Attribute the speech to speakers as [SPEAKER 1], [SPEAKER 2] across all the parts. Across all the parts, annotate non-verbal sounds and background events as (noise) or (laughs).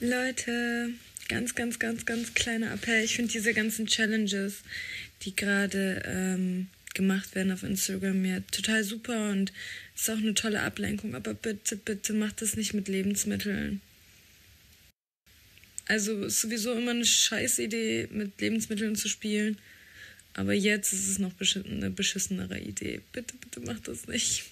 [SPEAKER 1] Leute, ganz, ganz, ganz, ganz kleiner Appell. Ich finde diese ganzen Challenges, die gerade ähm, gemacht werden auf Instagram, ja total super und ist auch eine tolle Ablenkung. Aber bitte, bitte macht das nicht mit Lebensmitteln. Also ist sowieso immer eine scheiß Idee, mit Lebensmitteln zu spielen. Aber jetzt ist es noch eine beschissenere Idee. Bitte, bitte macht das nicht.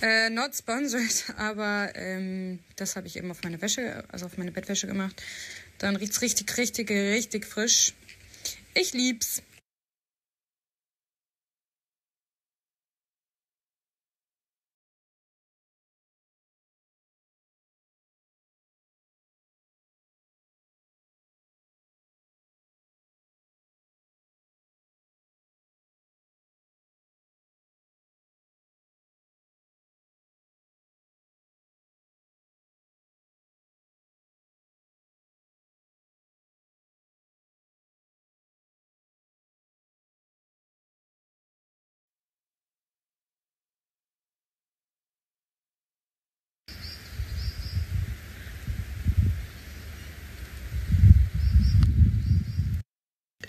[SPEAKER 1] Äh, not sponsored, (laughs) aber ähm, das habe ich eben auf meine Wäsche, also auf meine Bettwäsche gemacht. Dann riecht's richtig, richtig, richtig frisch. Ich lieb's.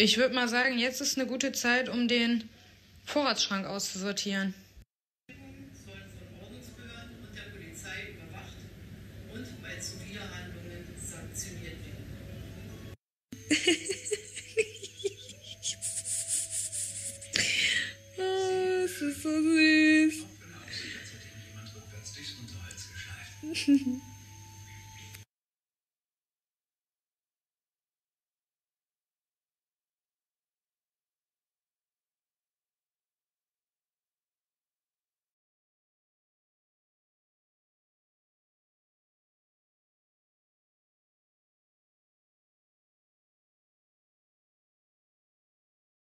[SPEAKER 1] Ich würde mal sagen, jetzt ist eine gute Zeit, um den Vorratsschrank auszusortieren. Oh, es ist so süß.